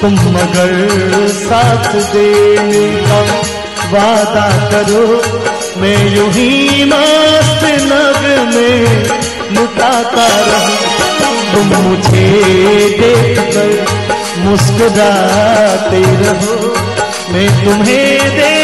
तुम मगर साथ देने का वादा करो। मैं यूँ ही मस्त नग में लुटाता रहूँ। तुम मुझे देख कर मुस्कुराते रहो। मैं तुम्हें देख